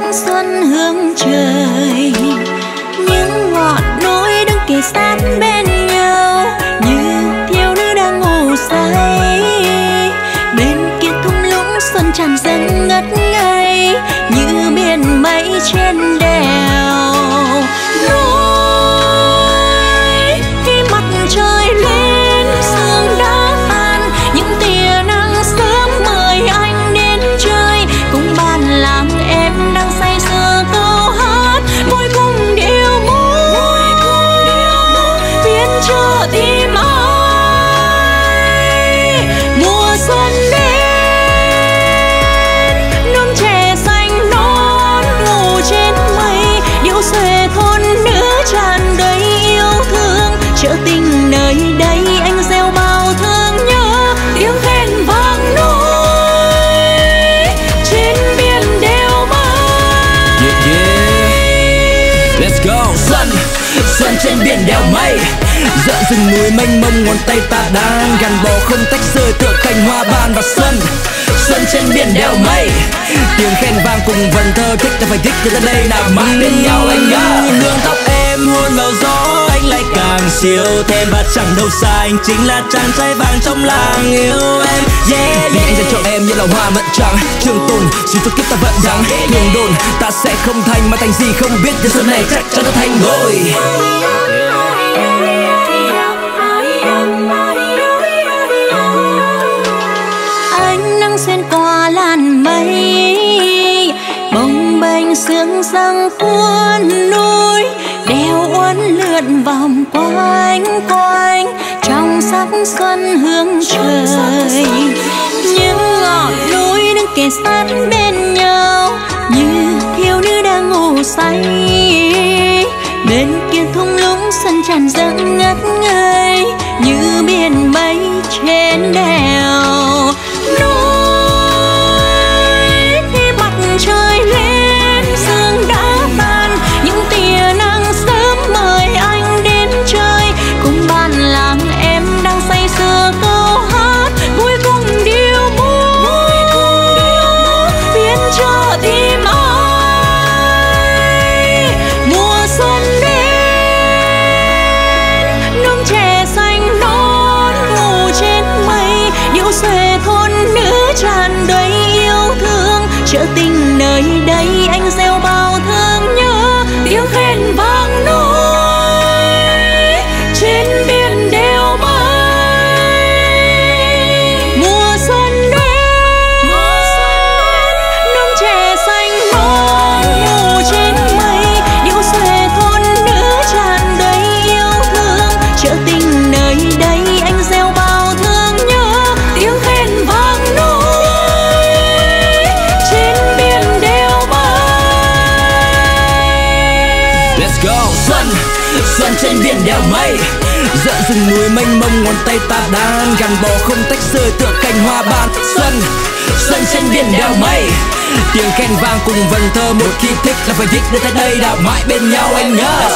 sắc xuân hương trời. Những ngọn núi đứng kề sát bên nhau, như thiếu nữ đang ngủ say. Bên kia thung lũng xuân tràn dâng ngất ngây, như biển mây trên đèo. Núi chợ tình nơi đây anh gieo bao thương nhớ tiếng khen vang núi trên biển đèo mây. Yeah, yeah. Let's go. Xuân, xuân trên biển đèo mây. Dợn rừng núi mênh mông ngón tay ta đang gắn bó không tách rời tựa cành hoa ban và xuân. Xuân trên biển đèo mây. Tiếng khen vang cùng vần thơ thích ta phải thích cho tới đây nào mãi bên nhau anh nhớ. Hương tóc em hôn vào gió anh lại càng siêu thêm. Và chẳng đâu xa anh chính là chàng trai vàng trong làng yêu em. Yeah, yeah. Vì anh dành cho em như là hoa mận trắng. Trường tồn dù cho kiếp ta vẫn đắng. Đường đồn ta sẽ không thành mà thành gì không biết. Nhưng xuân này chắc chắn ta thành ngôi ánh nắng xuyên qua làn mây bồng bềnh sương răng cuốn núi đeo uốn lượn vòng quanh quanh, trong sắc xuân hương trời. Những ngọn núi đứng kề sát bên nhau, như thiếu nữ đang ngủ say. Bên kia thung lũng xuân tràn dâng ngất ngây, như biển mây trên đèo. Điệu xuề thôn nữ tràn đầy yêu thương. Chợ tình nơi đây anh gieo bao Let's go. Xuân, xuân trên biển đèo mây. Dợn rừng núi mênh mông ngón tay ta đang gắn bó không tách rời tựa cành hoa ban. Xuân, xuân trên biển đèo mây. Tiếng khen vang cùng vần thơ một khi thích là phải thích đến tới đây. Đào mãi bên nhau anh nhớ.